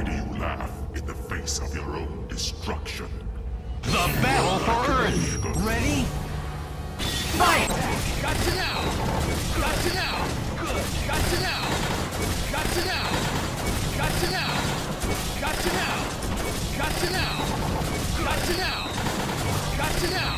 Why do you laugh in the face of your own destruction? The battle for Earth! Ready? Fight! Gotcha now! Gotcha now! Good! Gotcha now! Gotcha now! Gotcha now! Gotcha now! Gotcha now! Gotcha now! Gotcha now!